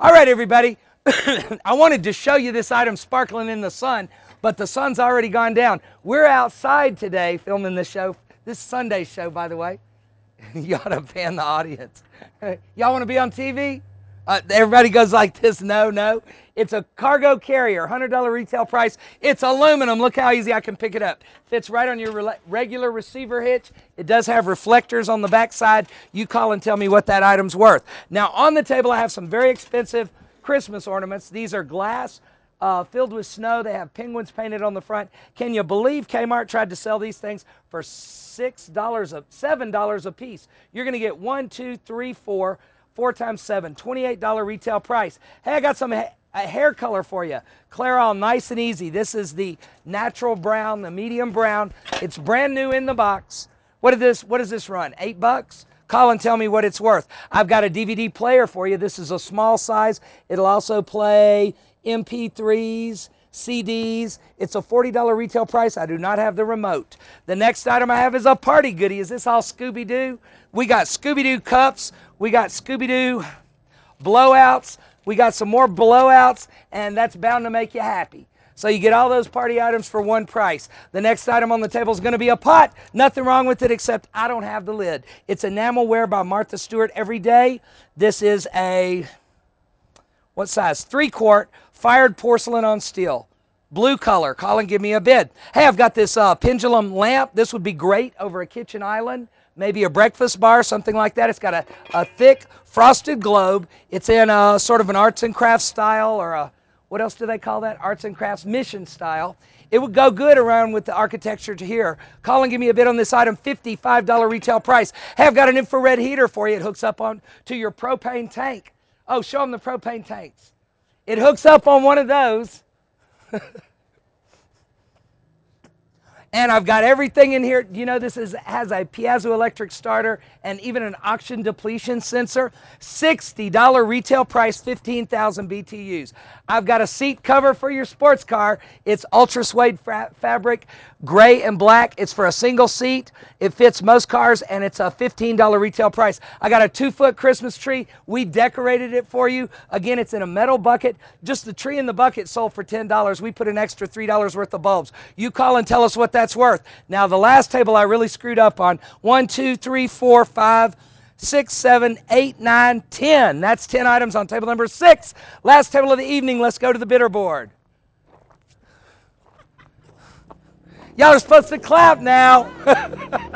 All right, everybody. I wanted to show you this item sparkling in the sun, but the sun's already gone down. We're outside today filming this show. This Sunday show, by the way. you ought to fan the audience. Y'all want to be on TV? Uh, everybody goes like this, no, no. It's a cargo carrier, $100 retail price. It's aluminum. Look how easy I can pick it up. Fits right on your re regular receiver hitch. It does have reflectors on the backside. You call and tell me what that item's worth. Now, on the table, I have some very expensive Christmas ornaments. These are glass uh, filled with snow. They have penguins painted on the front. Can you believe Kmart tried to sell these things for six dollars, a seven dollars a piece? You're going to get one, two, three, four, four times seven, $28 retail price. Hey, I got some ha hair color for you. Clairol Nice and Easy. This is the natural brown, the medium brown. It's brand new in the box. What did this, what does this run? Eight bucks? Call and tell me what it's worth. I've got a DVD player for you. This is a small size. It'll also play MP3s, CDs. It's a $40 retail price. I do not have the remote. The next item I have is a party goodie. Is this all Scooby Doo? We got Scooby Doo cups. We got Scooby Doo blowouts. We got some more blowouts, and that's bound to make you happy. So you get all those party items for one price. The next item on the table is going to be a pot. Nothing wrong with it except I don't have the lid. It's enamelware by Martha Stewart every day. This is a, what size? Three quart fired porcelain on steel. Blue color. And give me a bid. Hey, I've got this uh, pendulum lamp. This would be great over a kitchen island maybe a breakfast bar, something like that. It's got a, a thick frosted globe. It's in a sort of an arts and crafts style or a, what else do they call that? Arts and crafts mission style. It would go good around with the architecture to here. And give me a bid on this item, $55 retail price. Hey, I've got an infrared heater for you. It hooks up on to your propane tank. Oh, show them the propane tanks. It hooks up on one of those. and I've got everything in here. You know, this is, has a piezoelectric starter and even an oxygen depletion sensor. $60 retail price, 15,000 BTUs. I've got a seat cover for your sports car. It's ultra suede fabric, gray and black. It's for a single seat. It fits most cars and it's a $15 retail price. I got a two foot Christmas tree. We decorated it for you. Again, it's in a metal bucket. Just the tree in the bucket sold for $10. We put an extra $3 worth of bulbs. You call and tell us what that's worth. Now, the last table I really screwed up on one, two, three, four, five, six, seven, eight, nine, ten. That's 10 items on table number six. Last table of the evening. Let's go to the bidder board. Y'all are supposed to clap now.